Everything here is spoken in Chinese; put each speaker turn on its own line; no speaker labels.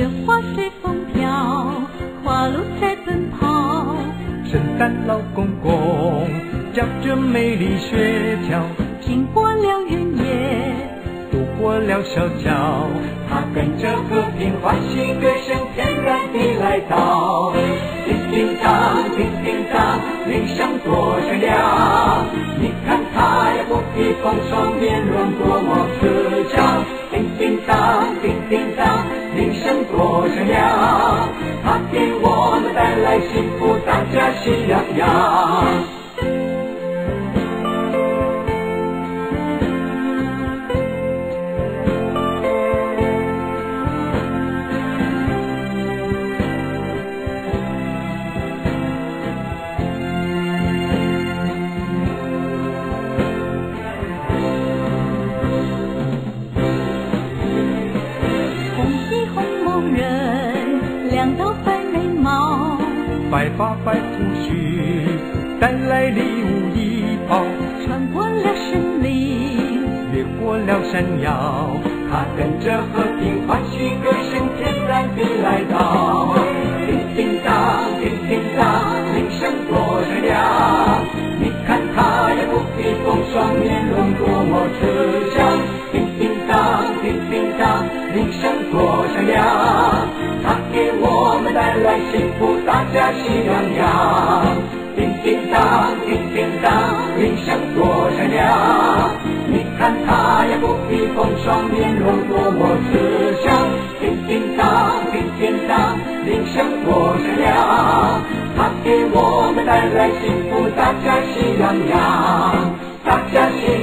雪花随风飘，花鹿在奔跑。
圣诞老公公驾着美丽雪橇，
经过了原野，
渡过了小桥，他跟着和平欢喜歌声天然地来到。叮叮当，叮叮当，铃声多响亮。你看他呀，不披风霜，面容多么慈祥。叮叮当，叮叮当，多响亮。他给我们带来幸福，大家喜洋洋。
白眉毛。
白发白胡须，带来礼物一包，
穿过了森林，
越过了山腰，他跟着和平欢喜歌大家喜洋洋。叮叮当，叮叮当，铃声多响亮。你看他呀，不披风霜，面容多么慈祥。叮叮当，叮叮当，铃声多响亮。他给我们带来幸福，大家喜洋洋，大家喜